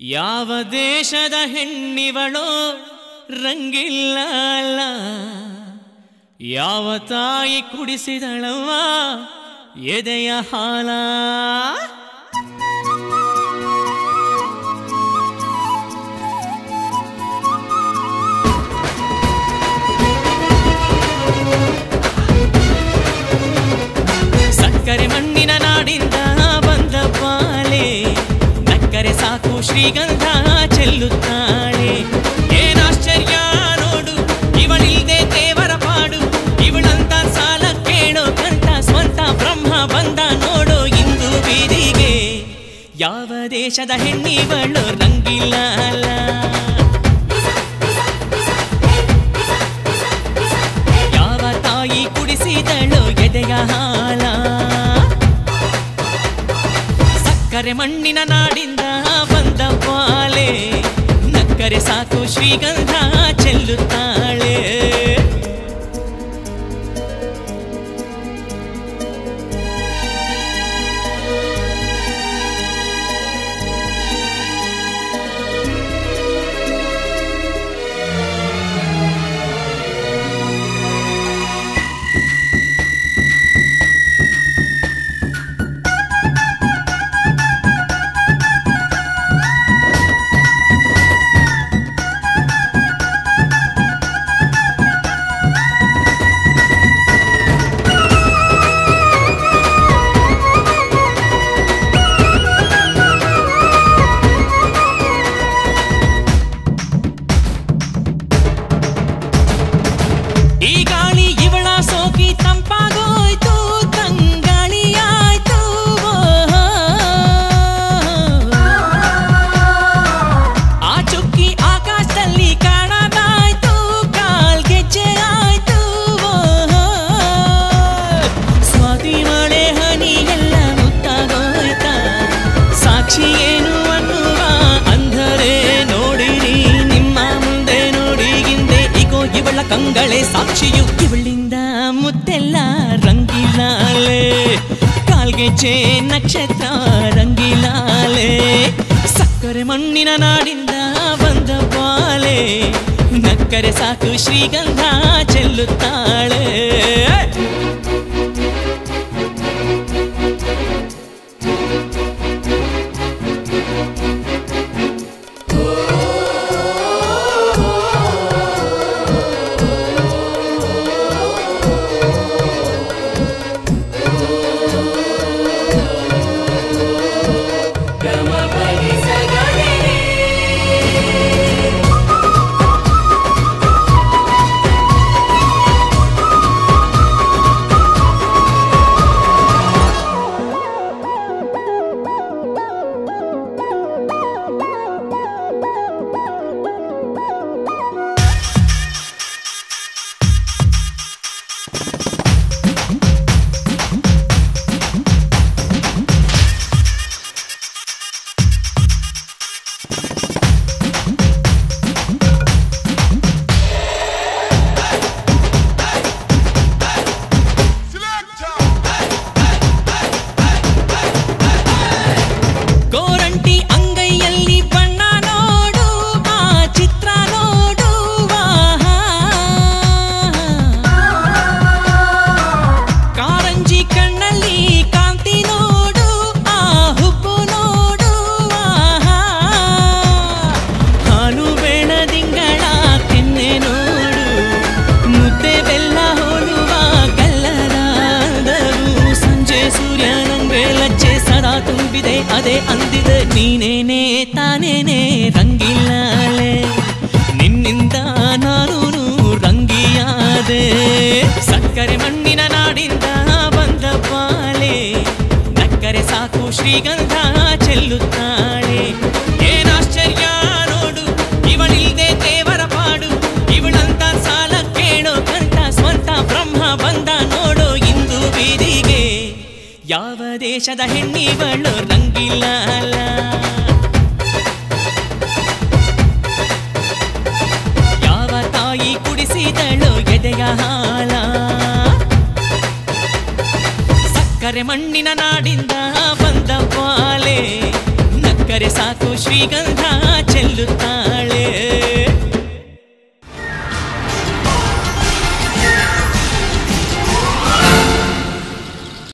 ಯಾವ ದೇಶದ ಹೆಣ್ಣಿವಳೋ ರಂಗಿಲ್ಲ ಯಾವ ತಾಯಿ ಕುಡಿಸಿದಳವ್ವ ಎದೆಯ ಹಾಲ. ಸಕ್ಕರೆ ಮಣ್ಣಿನ ನಾಡಿಂದ ಶ್ರೀಗಂಧ ಚೆಲ್ಲುತ್ತಾಳೆ. ಏನಾಶ್ಚರ್ಯ ನೋಡು, ಇವಳಿಲ್ದೆ ದೇವರ ಪಾಡು. ಇವಳಂತ ಸಾಲ ಕೇಳೋ ಕಂತ ಸ್ವಂತ ಬ್ರಹ್ಮ ಬಂದ ನೋಡೋ ಇಂದು ಬೀದಿಗೆ. ಯಾವ ದೇಶದ ಹೆಣ್ಣಿವಳು ನಂಗಿಲ್ಲ ಅಲ್ಲ. ಯಾವ ತಾಯಿ ಕುಡಿಸಿದಳು ಎದೆಯ ಹಾಲ. ಸಕ್ಕರೆ ಮಣ್ಣಿನ ನಾಡಿಂದ ನಕ್ಕರೆ ಸಾಕು ಶ್ರೀಗಂಧ ಚೆಲ್ಲುತ್ತಾಳೆ. ಕಂಗಳೆ ಸಾಕ್ಷಿಯು. ಇವಳಿಂದ ಮುತ್ತೆಲ್ಲ ರಂಗಿಲಾಲೆ. ಕಾಲ್ಗೆಜ್ಜೆ ನಕ್ಷತ್ರ ರಂಗಿಲಾಲೆ. ಸಕ್ಕರೆ ಮಣ್ಣಿನ ನಾಡಿಂದ ಬಂದ ಬಾಲೆ. ನಕ್ಕರೆ ಸಾಕು ಶ್ರೀಗಂಧ ಚೆಲ್ಲುತ್ತಾಳೆ. ಸೂರ್ಯನಂಗೆ ಲಜ್ಜೆ ಸದಾ ತುಂಬಿದೆ, ಅದೇ ಅಂದಿದೆ, ನೀನೇನೆ, ತಾನೇನೆ ರಂಗಿಲ್ಲಲೆ ನಿನ್ನಿಂದ ನಾನು ರಂಗಿಯಾದೆ. ಸಕ್ಕರೆ ಮಣ್ಣಿನ ನಾಡಿಂದ ಬಂದ ಪಾಲೆ. ನಕ್ಕರೆ ಸಾಕು ಶ್ರೀಗಂಧ ಚೆಲ್ಲುತ್ತಾಳೆ. ಯಾವ ದೇಶದ ಹೆಣ್ಣಿವಳು ರಂಗಿಲ್ಲ? ಅಲ್ಲ ಯಾವ ತಾಯಿ ಕುಡಿಸಿದಳು ಎದೆಯ ಹಾಲ? ಸಕ್ಕರೆ ಮಣ್ಣಿನ ನಾಡಿಂದ ಬಂದ ಪಾಲೆ ನಕ್ಕರೆ ಸಾಕು ಶ್ರೀಗಂಧ ಚೆಲ್ಲುತ್ತಾ